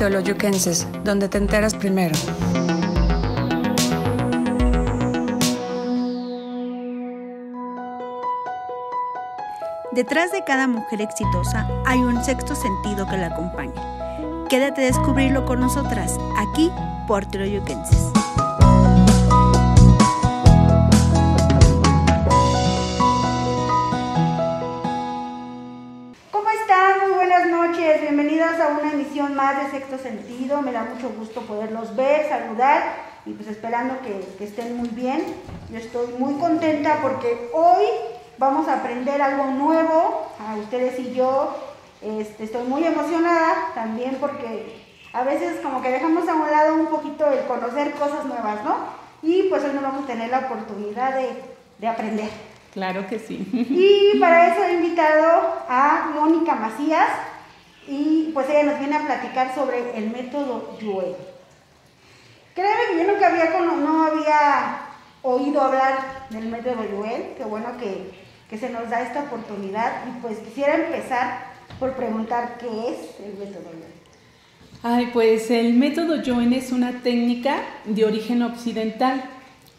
Teoloyuquenses, donde te enteras primero. Detrás de cada mujer exitosa hay un sexto sentido que la acompaña. Quédate a descubrirlo con nosotras, aquí por Teoloyuquenses. Más de Sexto Sentido. Me da mucho gusto poderlos ver, saludar y pues esperando que, estén muy bien. Yo estoy muy contenta porque hoy vamos a aprender algo nuevo, a ustedes y yo. Este, estoy muy emocionada también porque a veces como que dejamos a un lado un poquito el conocer cosas nuevas, ¿no? Y pues hoy nos vamos a tener la oportunidad de, de aprender. Claro que sí. Y para eso he invitado a Mónica Macías y pues ella nos viene a platicar sobre el método Joel. Créeme que yo nunca había, no había oído hablar del método Joel, qué bueno que, que se nos da esta oportunidad y pues quisiera empezar por preguntar qué es el método Joel. Ay, pues el método Joel es una técnica de origen occidental.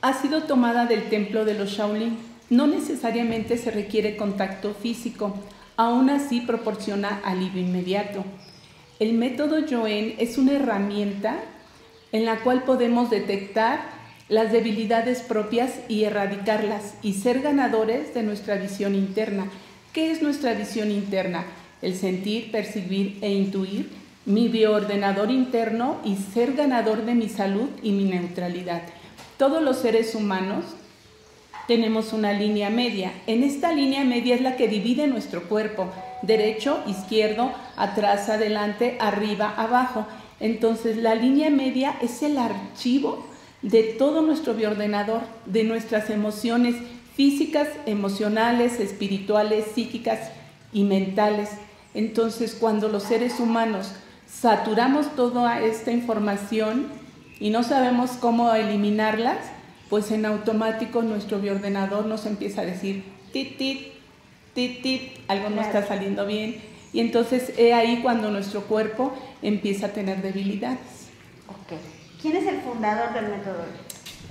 Ha sido tomada del templo de los Shaolin. No necesariamente se requiere contacto físico aún así proporciona alivio inmediato. El método Joen es una herramienta en la cual podemos detectar las debilidades propias y erradicarlas y ser ganadores de nuestra visión interna. ¿Qué es nuestra visión interna? El sentir, percibir e intuir, mi bioordenador interno y ser ganador de mi salud y mi neutralidad. Todos los seres humanos tenemos una línea media. En esta línea media es la que divide nuestro cuerpo, derecho, izquierdo, atrás, adelante, arriba, abajo. Entonces la línea media es el archivo de todo nuestro bioordenador, de nuestras emociones físicas, emocionales, espirituales, psíquicas y mentales. Entonces cuando los seres humanos saturamos toda esta información y no sabemos cómo eliminarlas, pues en automático nuestro bioordenador nos empieza a decir tit, tit, tit, tit, algo no está saliendo bien. Y entonces es ahí cuando nuestro cuerpo empieza a tener debilidades. Ok. ¿Quién es el fundador del método?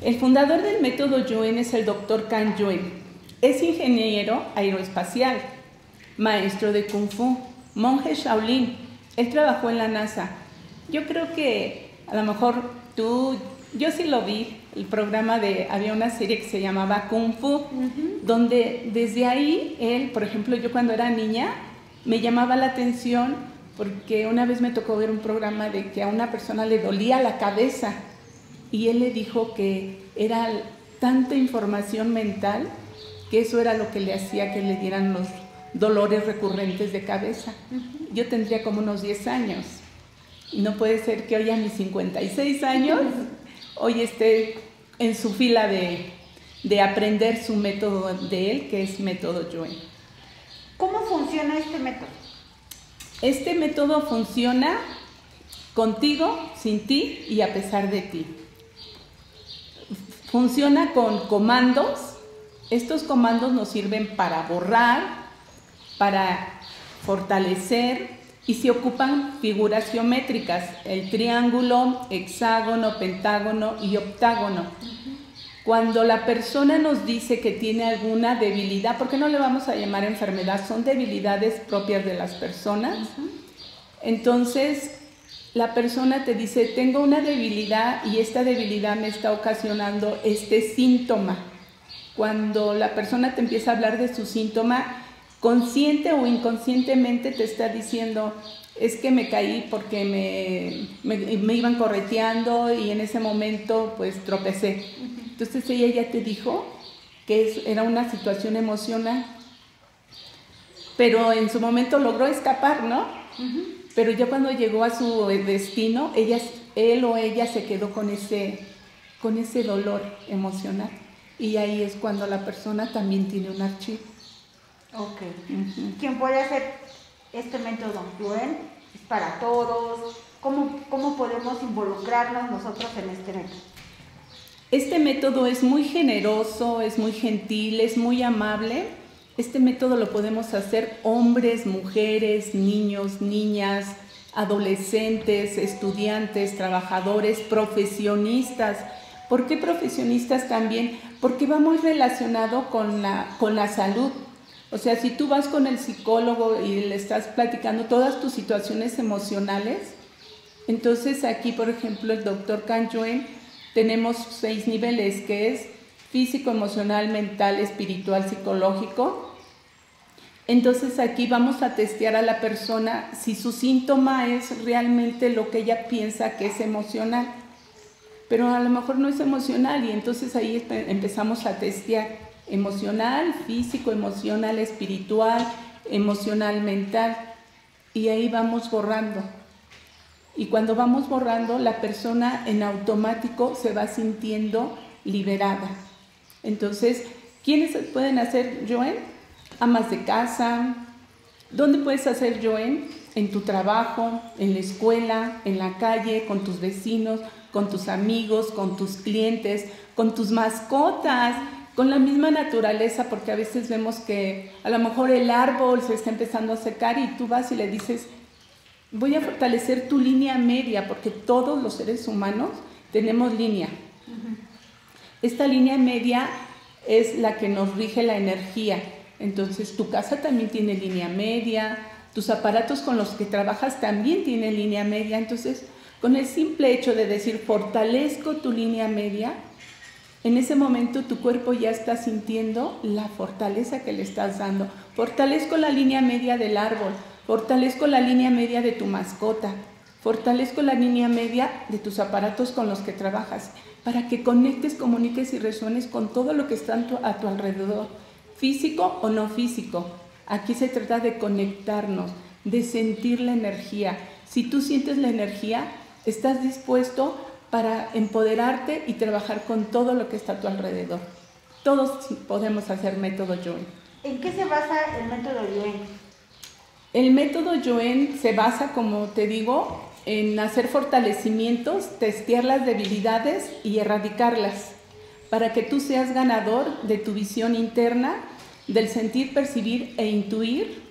El fundador del método Joen es el doctor Kan Joen. Es ingeniero aeroespacial, maestro de Kung Fu, monje Shaolin. Él trabajó en la NASA. Yo creo que a lo mejor tú, yo sí lo vi, el programa de, había una serie que se llamaba Kung Fu, donde desde ahí él, por ejemplo, yo cuando era niña, me llamaba la atención porque una vez me tocó ver un programa de que a una persona le dolía la cabeza y él le dijo que era tanta información mental que eso era lo que le hacía que le dieran los dolores recurrentes de cabeza. Yo tendría como unos 10 años. Y no puede ser que hoy a mis 56 años hoy esté en su fila de, aprender su método de él, que es método Joen. ¿Cómo funciona este método? Este método funciona contigo, sin ti y a pesar de ti. Funciona con comandos. Estos comandos nos sirven para borrar, para fortalecer, y se ocupan figuras geométricas, el triángulo, hexágono, pentágono y octágono. Cuando la persona nos dice que tiene alguna debilidad, ¿por qué no le vamos a llamar enfermedad? Son debilidades propias de las personas. Entonces, la persona te dice, tengo una debilidad y esta debilidad me está ocasionando este síntoma. Cuando la persona te empieza a hablar de su síntoma, consciente o inconscientemente te está diciendo, es que me caí porque me, me, iban correteando y en ese momento pues tropecé. Entonces ella ya te dijo que era una situación emocional, pero en su momento logró escapar, ¿no? Pero ya cuando llegó a su destino, ella, él o ella se quedó con ese, con ese dolor emocional. Y ahí es cuando la persona también tiene un archivo. Ok. ¿Quién puede hacer este método? ¿Joel? ¿Es para todos? ¿Cómo, ¿Cómo podemos involucrarnos nosotros en este método? Este método es muy generoso, es muy gentil, es muy amable. Este método lo podemos hacer hombres, mujeres, niños, niñas, adolescentes, estudiantes, trabajadores, profesionistas. ¿Por qué profesionistas también? Porque va muy relacionado con la, con la salud. O sea, si tú vas con el psicólogo y le estás platicando todas tus situaciones emocionales, entonces aquí, por ejemplo, el doctor Canjoen tenemos seis niveles, que es físico, emocional, mental, espiritual, psicológico. Entonces aquí vamos a testear a la persona si su síntoma es realmente lo que ella piensa que es emocional. Pero a lo mejor no es emocional y entonces ahí empezamos a testear emocional, físico, emocional, espiritual, emocional, mental. Y ahí vamos borrando. Y cuando vamos borrando, la persona en automático se va sintiendo liberada. Entonces, ¿quiénes pueden hacer Joen? Amas de casa. ¿Dónde puedes hacer Joen? En tu trabajo, en la escuela, en la calle, con tus vecinos, con tus amigos, con tus clientes, con tus mascotas con la misma naturaleza, porque a veces vemos que a lo mejor el árbol se está empezando a secar y tú vas y le dices, voy a fortalecer tu línea media, porque todos los seres humanos tenemos línea. Esta línea media es la que nos rige la energía. Entonces tu casa también tiene línea media, tus aparatos con los que trabajas también tienen línea media. Entonces, con el simple hecho de decir fortalezco tu línea media, en ese momento tu cuerpo ya está sintiendo la fortaleza que le estás dando. Fortalezco la línea media del árbol, fortalezco la línea media de tu mascota, fortalezco la línea media de tus aparatos con los que trabajas, para que conectes, comuniques y resuenes con todo lo que está a tu alrededor, físico o no físico. Aquí se trata de conectarnos, de sentir la energía. Si tú sientes la energía, estás dispuesto para empoderarte y trabajar con todo lo que está a tu alrededor. Todos podemos hacer método Joen. ¿En qué se basa el método Joen? El método Joen se basa, como te digo, en hacer fortalecimientos, testear las debilidades y erradicarlas, para que tú seas ganador de tu visión interna, del sentir, percibir e intuir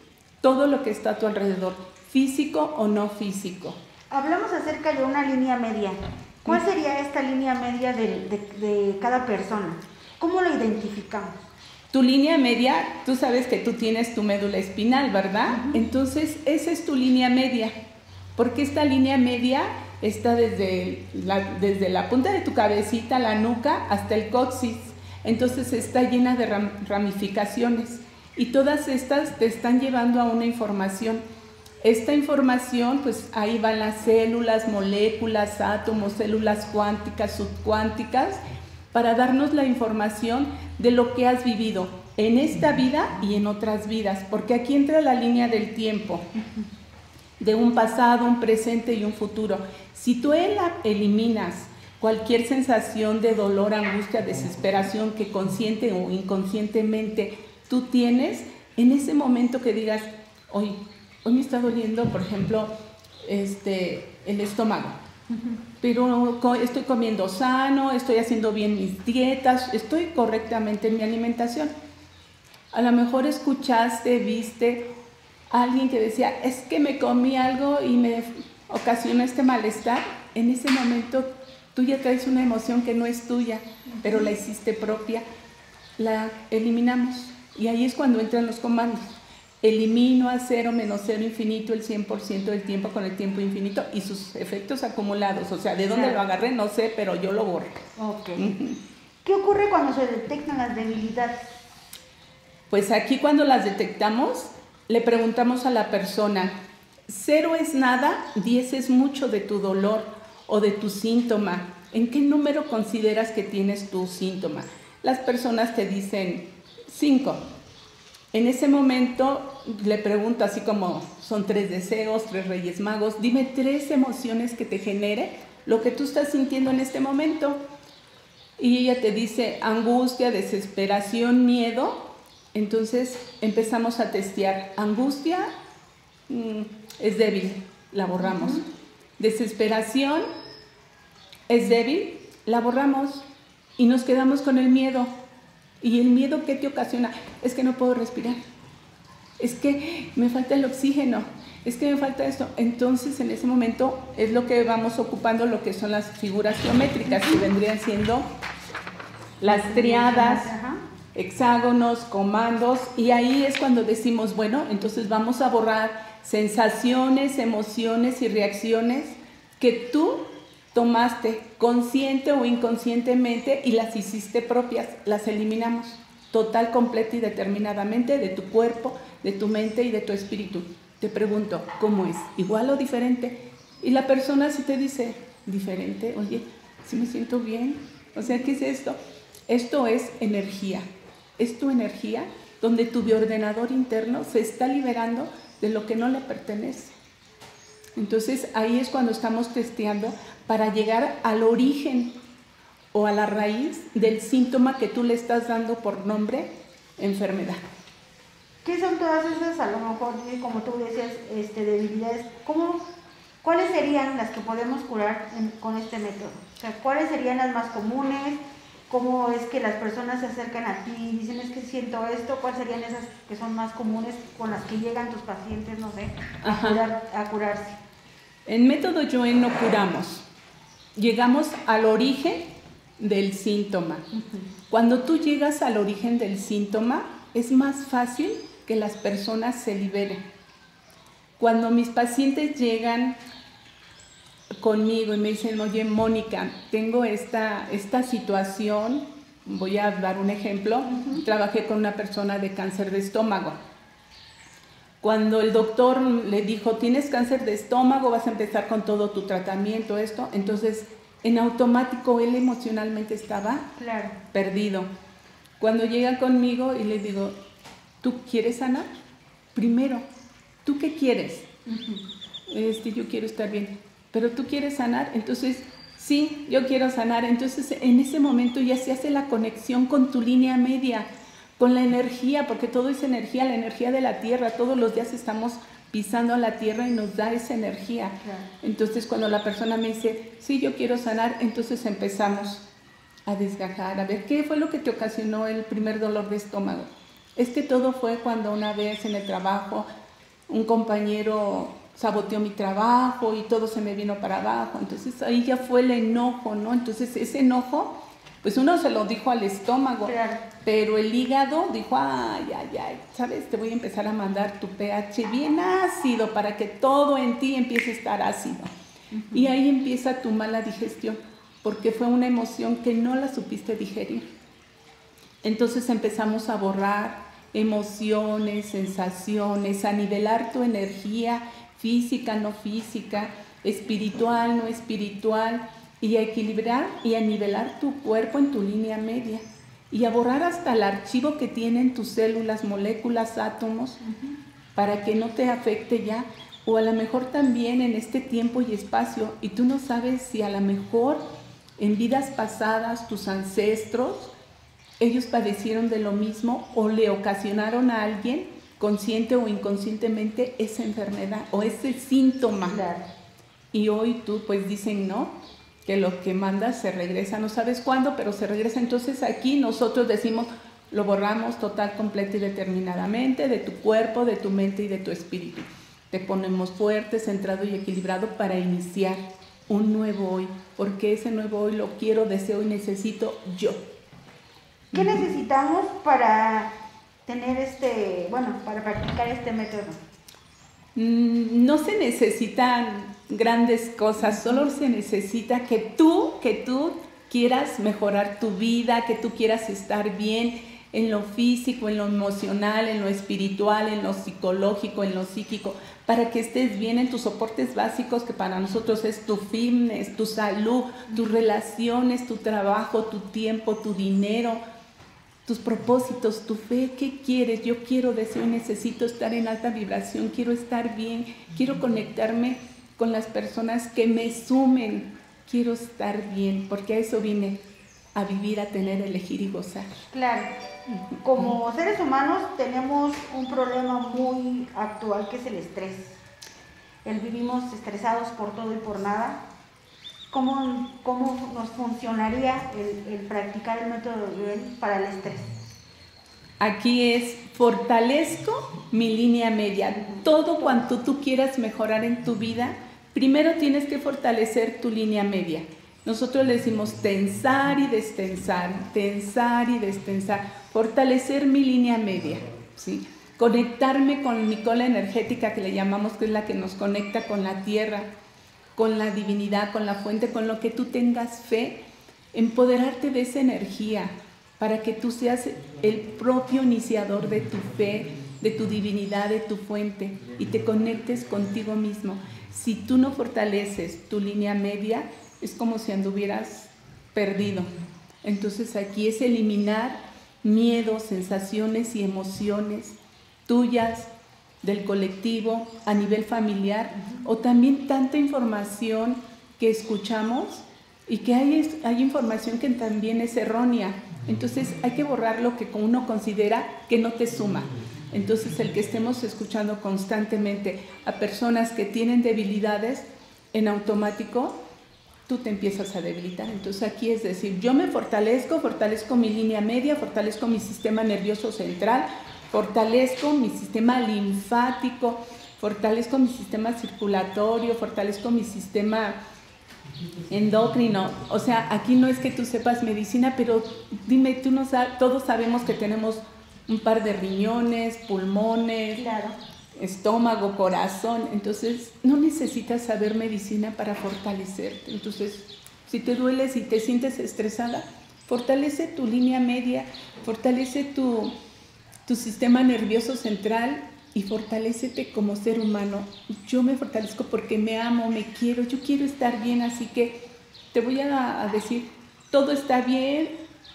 todo lo que está a tu alrededor, físico o no físico. Hablamos acerca de una línea media. ¿Cuál sería esta línea media de, cada persona? ¿Cómo lo identificamos? Tu línea media, tú sabes que tú tienes tu médula espinal, ¿verdad? Entonces, esa es tu línea media, porque esta línea media está desde la, desde la punta de tu cabecita, la nuca, hasta el coxis. Entonces está llena de ramificaciones y todas estas te están llevando a una información esta información, pues ahí van las células, moléculas, átomos, células cuánticas, subcuánticas, para darnos la información de lo que has vivido en esta vida y en otras vidas, porque aquí entra la línea del tiempo, de un pasado, un presente y un futuro. Si tú eliminas cualquier sensación de dolor, angustia, desesperación que consciente o inconscientemente tú tienes, en ese momento que digas, hoy hoy me está doliendo, por ejemplo, este, el estómago. Pero estoy comiendo sano, estoy haciendo bien mis dietas, estoy correctamente en mi alimentación. A lo mejor escuchaste, viste a alguien que decía, es que me comí algo y me ocasiona este malestar. En ese momento tú ya traes una emoción que no es tuya, pero la hiciste propia. La eliminamos. Y ahí es cuando entran los comandos elimino a cero menos cero infinito el 100% del tiempo con el tiempo infinito y sus efectos acumulados. O sea, de dónde lo agarré no sé, pero yo lo borro. Ok. ¿Qué ocurre cuando se detectan las debilidades? Pues aquí cuando las detectamos, le preguntamos a la persona, cero es nada, diez es mucho de tu dolor o de tu síntoma. ¿En qué número consideras que tienes tu síntoma? Las personas te dicen cinco en ese momento le pregunto así como son tres deseos, tres reyes magos, dime tres emociones que te genere lo que tú estás sintiendo en este momento. Y ella te dice angustia, desesperación, miedo. Entonces empezamos a testear. Angustia mm, es débil, la borramos. Desesperación es débil, la borramos y nos quedamos con el miedo. ¿Y el miedo qué te ocasiona? Es que no puedo respirar. es que me falta el oxígeno, es que me falta esto. Entonces, en ese momento es lo que vamos ocupando, lo que son las figuras geométricas, que vendrían siendo las triadas, hexágonos, comandos, y ahí es cuando decimos, bueno, entonces vamos a borrar sensaciones, emociones y reacciones que tú tomaste consciente o inconscientemente y las hiciste propias, las eliminamos total, completa y determinadamente de tu cuerpo, de tu mente y de tu espíritu. Te pregunto, ¿cómo es? ¿Igual o diferente? Y la persona si te dice, diferente, oye, si me siento bien. O sea, ¿qué es esto? Esto es energía. Es tu energía donde tu bioordenador interno se está liberando de lo que no le pertenece. Entonces ahí es cuando estamos testeando para llegar al origen o a la raíz del síntoma que tú le estás dando por nombre enfermedad. ¿Qué son todas esas, a lo mejor, como tú decías, este, debilidades? ¿Cómo, ¿Cuáles serían las que podemos curar con este método? O sea, ¿cuáles serían las más comunes? ¿Cómo es que las personas se acercan a ti y dicen, es que siento esto? ¿Cuáles serían esas que son más comunes con las que llegan tus pacientes, no sé, a, a curarse? En método Joen no curamos. Llegamos al origen del síntoma. Cuando tú llegas al origen del síntoma, es más fácil que las personas se liberen. Cuando mis pacientes llegan conmigo y me dicen, oye, Mónica, tengo esta, esta situación, voy a dar un ejemplo, trabajé con una persona de cáncer de estómago. Cuando el doctor le dijo, tienes cáncer de estómago, vas a empezar con todo tu tratamiento, esto, entonces en automático él emocionalmente estaba perdido. Cuando llega conmigo y le digo, ¿tú quieres sanar? Primero, ¿tú qué quieres? este, yo quiero estar bien, pero tú quieres sanar, entonces sí, yo quiero sanar. Entonces en ese momento ya se hace la conexión con tu línea media, con la energía, porque todo es energía, la energía de la tierra, todos los días estamos pisando a la tierra y nos da esa energía. Entonces cuando la persona me dice, sí, yo quiero sanar, entonces empezamos a desgajar, a ver qué fue lo que te ocasionó el primer dolor de estómago. Es que todo fue cuando una vez en el trabajo un compañero saboteó mi trabajo y todo se me vino para abajo. Entonces ahí ya fue el enojo, ¿no? Entonces ese enojo pues uno se lo dijo al estómago, pero el hígado dijo, ay, ay, ay, ¿sabes? Te voy a empezar a mandar tu pH bien ácido para que todo en ti empiece a estar ácido. Y ahí empieza tu mala digestión, porque fue una emoción que no la supiste digerir. Entonces empezamos a borrar emociones, sensaciones, a nivelar tu energía física, no física, espiritual, no espiritual y a equilibrar y a nivelar tu cuerpo en tu línea media y a borrar hasta el archivo que tienen tus células, moléculas, átomos, para que no te afecte ya, o a lo mejor también en este tiempo y espacio, y tú no sabes si a lo mejor en vidas pasadas tus ancestros, ellos padecieron de lo mismo o le ocasionaron a alguien, consciente o inconscientemente, esa enfermedad o ese síntoma. Y hoy tú pues dicen, no, que lo que mandas se regresa, no sabes cuándo, pero se regresa. Entonces aquí nosotros decimos, lo borramos total, completo y determinadamente de tu cuerpo, de tu mente y de tu espíritu. Te ponemos fuerte, centrado y equilibrado para iniciar un nuevo hoy, porque ese nuevo hoy lo quiero, deseo y necesito yo. ¿Qué necesitamos para tener este, bueno, para practicar este método? Mm, no se necesitan grandes cosas, solo se necesita que tú, que tú quieras mejorar tu vida, que tú quieras estar bien en lo físico, en lo emocional, en lo espiritual, en lo psicológico, en lo psíquico, para que estés bien en tus soportes básicos, que para nosotros es tu fitness, tu salud, tus relaciones, tu trabajo, tu tiempo, tu dinero, tus propósitos, tu fe, ¿qué quieres? Yo quiero, deseo necesito estar en alta vibración, quiero estar bien, quiero conectarme con las personas que me sumen. Quiero estar bien, porque a eso vine, a vivir, a tener, elegir y gozar. Claro. Como seres humanos tenemos un problema muy actual que es el estrés. El vivimos estresados por todo y por nada. ¿Cómo, cómo nos funcionaría el, practicar el método de para el estrés? Aquí es fortalezco mi línea media. Todo cuanto tú quieras mejorar en tu vida, primero tienes que fortalecer tu línea media. Nosotros le decimos tensar y destensar, tensar y destensar, fortalecer mi línea media, ¿sí? Conectarme con mi cola energética que le llamamos, que es la que nos conecta con la tierra, con la divinidad, con la fuente, con lo que tú tengas fe, empoderarte de esa energía para que tú seas el propio iniciador de tu fe, de tu divinidad, de tu fuente y te conectes contigo mismo. Si tú no fortaleces tu línea media, es como si anduvieras perdido. Entonces aquí es eliminar miedos, sensaciones y emociones tuyas, del colectivo, a nivel familiar, o también tanta información que escuchamos y que hay, hay información que también es errónea. Entonces hay que borrar lo que uno considera que no te suma. Entonces el que estemos escuchando constantemente a personas que tienen debilidades, en automático tú te empiezas a debilitar. Entonces aquí es decir, yo me fortalezco, fortalezco mi línea media, fortalezco mi sistema nervioso central, fortalezco mi sistema linfático, fortalezco mi sistema circulatorio, fortalezco mi sistema endocrino. O sea, aquí no es que tú sepas medicina, pero dime, tú no sabes, todos sabemos que tenemos un par de riñones, pulmones, estómago, corazón. Entonces, no necesitas saber medicina para fortalecerte. Entonces, si te duele, si te sientes estresada, fortalece tu línea media, fortalece tu, tu sistema nervioso central y fortalecete como ser humano. Yo me fortalezco porque me amo, me quiero, yo quiero estar bien, así que te voy a, decir, todo está bien,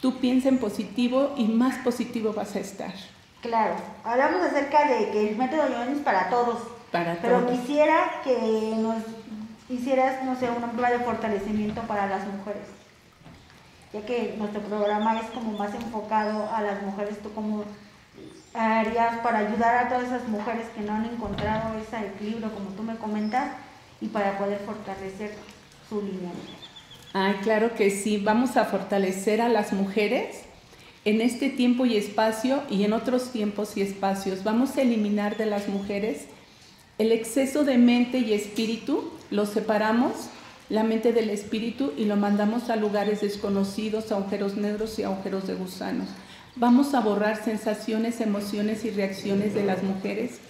tú piensa en positivo y más positivo vas a estar. Claro, hablamos acerca de que el método Yoen es para todos. Para pero quisiera que nos hicieras, no sé, una prueba de fortalecimiento para las mujeres. Ya que nuestro programa es como más enfocado a las mujeres, tú como harías para ayudar a todas esas mujeres que no han encontrado ese equilibrio, como tú me comentas, y para poder fortalecer su línea? Ay, claro que sí. Vamos a fortalecer a las mujeres en este tiempo y espacio y en otros tiempos y espacios. Vamos a eliminar de las mujeres el exceso de mente y espíritu, lo separamos, la mente del espíritu, y lo mandamos a lugares desconocidos, agujeros negros y agujeros de gusanos. Vamos a borrar sensaciones, emociones y reacciones de las mujeres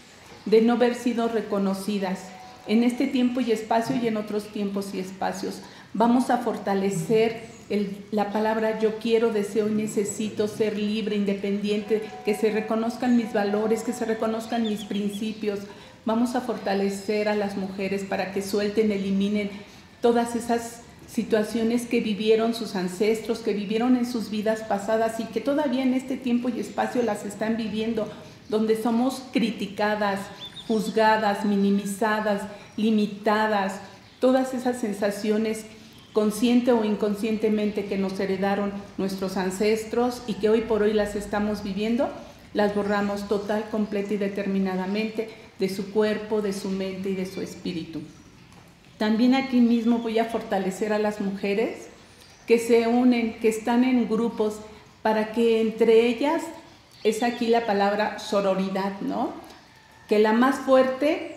de no haber sido reconocidas en este tiempo y espacio y en otros tiempos y espacios. Vamos a fortalecer la palabra yo quiero, deseo y necesito ser libre, independiente, que se reconozcan mis valores, que se reconozcan mis principios. Vamos a fortalecer a las mujeres para que suelten, eliminen todas esas situaciones que vivieron sus ancestros, que vivieron en sus vidas pasadas y que todavía en este tiempo y espacio las están viviendo, donde somos criticadas, juzgadas, minimizadas, limitadas, todas esas sensaciones consciente o inconscientemente que nos heredaron nuestros ancestros y que hoy por hoy las estamos viviendo, las borramos total, completa y determinadamente de su cuerpo, de su mente y de su espíritu. También aquí mismo voy a fortalecer a las mujeres que se unen, que están en grupos, para que entre ellas es aquí la palabra sororidad, ¿no? Que la más fuerte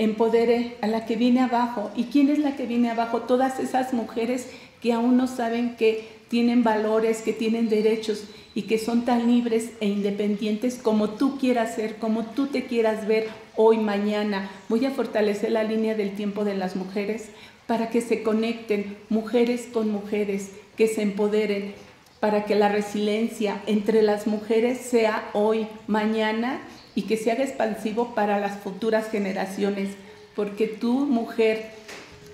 empodere a la que viene abajo. ¿Y quién es la que viene abajo? Todas esas mujeres que aún no saben que tienen valores, que tienen derechos y que son tan libres e independientes como tú quieras ser, como tú te quieras ver hoy, mañana. Voy a fortalecer la línea del tiempo de las mujeres para que se conecten mujeres con mujeres, que se empoderen, para que la resiliencia entre las mujeres sea hoy, mañana y que se haga expansivo para las futuras generaciones, porque tú, mujer,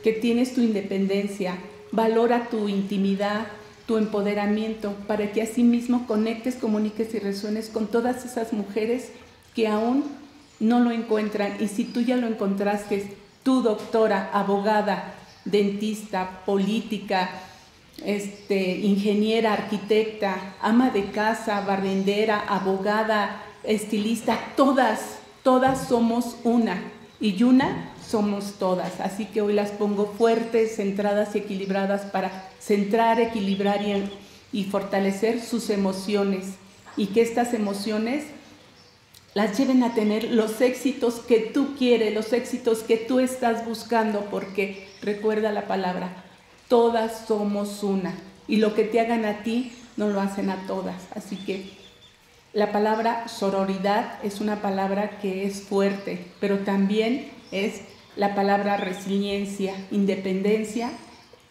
que tienes tu independencia, valora tu intimidad, tu empoderamiento, para que así mismo conectes, comuniques y resuenes con todas esas mujeres que aún no lo encuentran. Y si tú ya lo encontraste, tú doctora, abogada, dentista, política, este, ingeniera, arquitecta, ama de casa, barrendera, abogada, estilista, todas, todas somos una. Y una somos todas. Así que hoy las pongo fuertes, centradas y equilibradas para centrar, equilibrar y, y fortalecer sus emociones, y que estas emociones las lleven a tener los éxitos que tú quieres, los éxitos que tú estás buscando, porque recuerda la palabra, todas somos una y lo que te hagan a ti no lo hacen a todas. Así que la palabra sororidad es una palabra que es fuerte, pero también es la palabra resiliencia, independencia,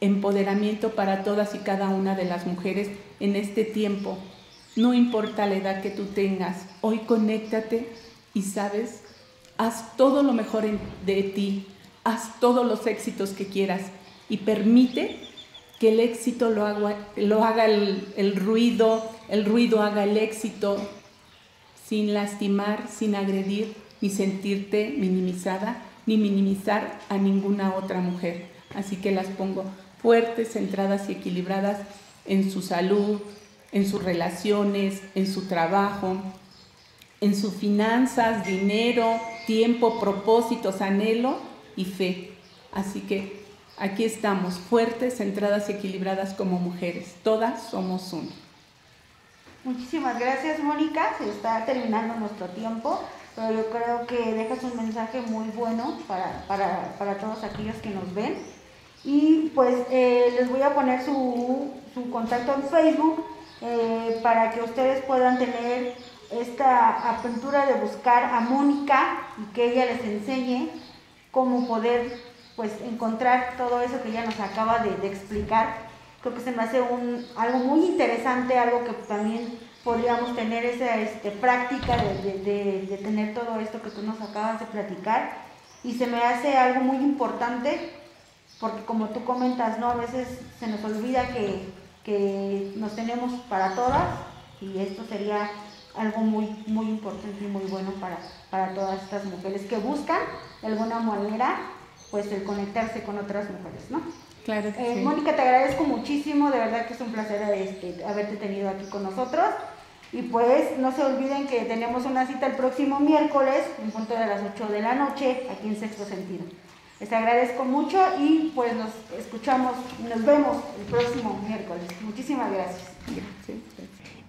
empoderamiento para todas y cada una de las mujeres en este tiempo. No importa la edad que tú tengas, hoy conéctate y sabes, haz todo lo mejor de ti, haz todos los éxitos que quieras y permite que el éxito lo haga, lo haga el, el ruido, el ruido haga el éxito sin lastimar, sin agredir, ni sentirte minimizada, ni minimizar a ninguna otra mujer. Así que las pongo fuertes, centradas y equilibradas en su salud, en sus relaciones, en su trabajo, en sus finanzas, dinero, tiempo, propósitos, anhelo y fe. Así que aquí estamos, fuertes, centradas y equilibradas como mujeres. Todas somos uno. Muchísimas gracias, Mónica. Se está terminando nuestro tiempo, pero yo creo que dejas un mensaje muy bueno para, para, todos aquellos que nos ven. Y pues eh, les voy a poner su, su contacto en Facebook eh, para que ustedes puedan tener esta apertura de buscar a Mónica y que ella les enseñe cómo poder pues encontrar todo eso que ella nos acaba de, explicar. Creo que se me hace un, algo muy interesante, algo que también podríamos tener esa este, práctica de, de, tener todo esto que tú nos acabas de platicar. Y se me hace algo muy importante, porque como tú comentas, ¿no? A veces se nos olvida que que nos tenemos para todas y esto sería algo muy, muy importante y muy bueno para, para todas estas mujeres que buscan de alguna manera pues el conectarse con otras mujeres, ¿no? Claro. Eh, Mónica, te agradezco muchísimo, de verdad que es un placer este, haberte tenido aquí con nosotros. Y pues no se olviden que tenemos una cita el próximo miércoles, en punto de las 8 de la noche, aquí en Sexto Sentido. Les agradezco mucho y pues nos escuchamos, nos vemos el próximo miércoles. Muchísimas gracias.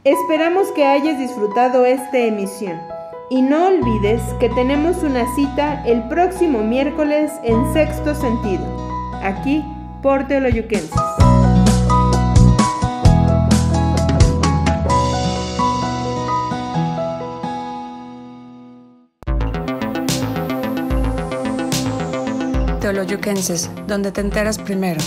Esperamos que hayas disfrutado esta emisión. Y no olvides que tenemos una cita el próximo miércoles en sexto sentido, aquí por Teoloyuquenses. Teoloyuquenses, donde te enteras primero.